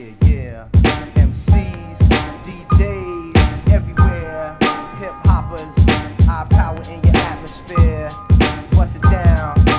Yeah, yeah. MCs, DJs, everywhere. Hip hoppers, high power in your atmosphere. Bust it down.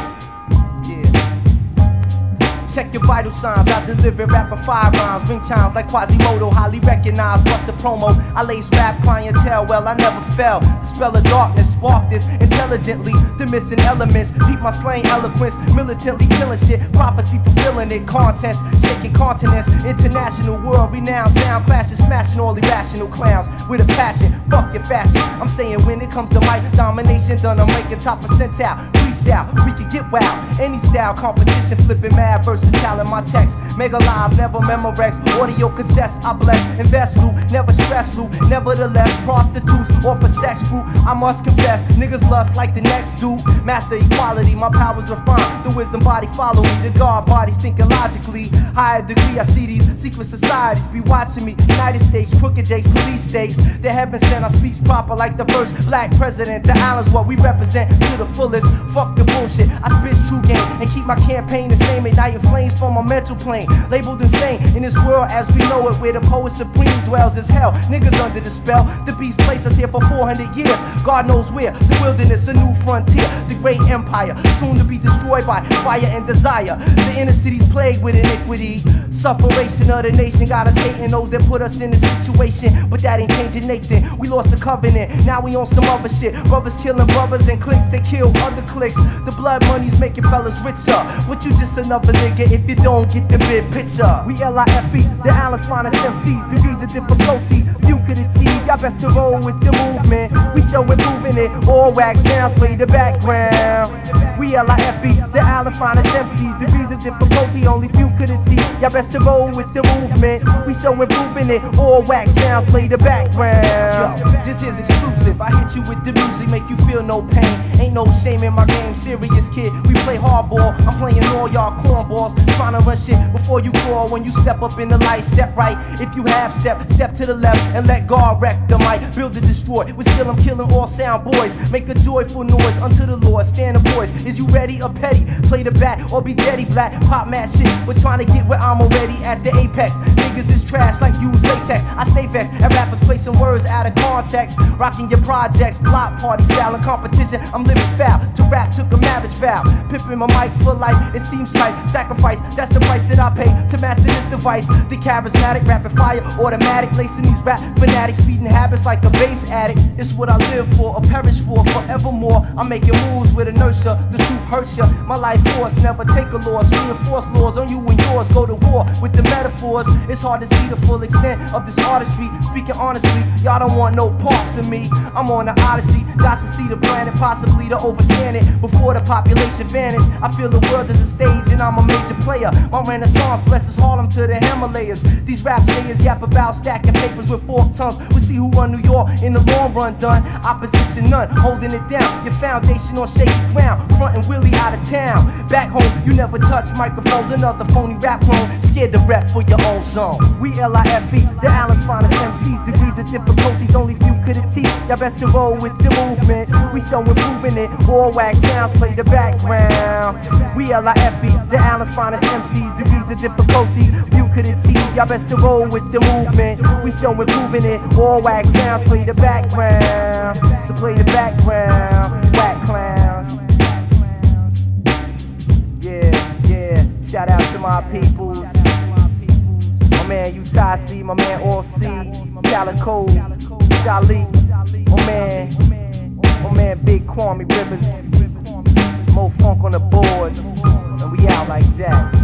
Check your vital signs, I deliver rapid fire rhymes, ring chimes like Quasimodo, highly recognized. What's the promo? I lace rap clientele, well, I never fell. Spell of darkness spark this intelligently. The missing elements, peep my slang eloquence, militantly killing shit, prophecy fulfilling it, contents, shaking continents, international world renowned sound clashes, smashing all irrational clowns with a passion. Fuck your fashion. I'm saying when it comes to mic domination, done I'm making top percentile. We can get wild. Any style competition, flipping mad versatile in my text. Mega live, never memorex. Audio cassettes, I bless. Invest loot, never stress loot. Nevertheless, prostitutes or sex fruit. I must confess, niggas lust like the next dude. Master equality, my powers refined. The wisdom body follow me. The God bodies thinking logically. Higher degree, I see these secret societies be watching me. United States, crooked jakes, police states. They heaven sent, I speak proper like the first black president. The island's what we represent to the fullest. Fuck the bullshit. I spit true game and keep my campaign the same. Igniting flames from my mental plane. Labeled insane in this world as we know it, where the poet supreme dwells as hell. Niggas under the spell. The beast placed us here for 400 years. God knows where. The wilderness, a new frontier. The great empire, soon to be destroyed by fire and desire. The inner city's plagued with iniquity. Sufferation of the nation got us hating those that put us in this situation. But that ain't changing Nathan. We lost the covenant. Now we on some other shit. Brothers killing brothers and cliques that kill other cliques. The blood money's making fellas richer. But you just another nigga if you don't get the big picture. We L-I-F-E, the Island's finest MCs. Degrees of difficulty, you could achieve. Y'all best to roll with the movement. We show it moving it. All wax sounds play the background. We L-I-F-E, the Island's finest MCs. Degrees of difficulty, only few could achieve. Y'all best to roll with the movement. We show it moving it. All wax sounds play the background. Yo, this is exclusive. I hit you with the music, make you feel no pain. Ain't no shame in my game, serious kid. We play hardball. I'm playing all y'all cornballs. Trying to run shit before you crawl. When you step up in the light, step right. If you have step, step to the left and let God wreck the mic. Build and destroy. With skill, I'm killing all sound boys. Make a joyful noise unto the Lord. Stand the voice. Is you ready or petty? Play the bat or be jetty black. Pop mad shit. We're trying to get where I'm already at the apex. Niggas is trash like use latex. I stay vexed. And rappers placing words out of context. Rocking your projects, block party style and competition. I'm living foul. To rap took a marriage vow. Pimping my mic for life. It seems trite. Sacrifice. That's the price that I pay to master this device. The charismatic, rapid fire, automatic. Lacing these rap fanatics, feeding habits like a bass addict. It's what I live for, or perish for, forevermore. I'm making moves with inertia. The truth hurts ya. My life force never take a loss. Reinforce laws on you and yours. Go to war with the metaphors. It's hard to see the full extent of this artistry. Speaking honestly, y'all don't want no parts of me. I'm on the odyssey. Got to see the planet, possibly to overstand it before the population vanish. I feel the world is a stage and I'm a major player. My renaissance blesses Harlem to the Himalayas. These rap sayers yap about stacking papers with forked tongues. We'll see who run New York in the long run done. Opposition none, holding it down. Your foundation on shaky ground. Frontin' Willie out of town. Back home, you never touch microphones. Another phony rap clone. Scared to rap for your own song. We L-I-F-E, the Island's finest MCs. Degrees of difficulties, only few could achieve. Y'all best to roll with the movement. We so improving it. All wax sounds play the background. We L-I-F-E, the Island's finest MCs. Degrees of difficulty, you could achieve. Y'all best to roll with the movement. We so improving it. All wax sounds play the background. Play the background. Whack clowns. Shout out to my peoples. My man Utah C, my man All C, Calico, Shali, my man, my man Big Kwame Rivers, Mo Funk on the boards, and we out like that.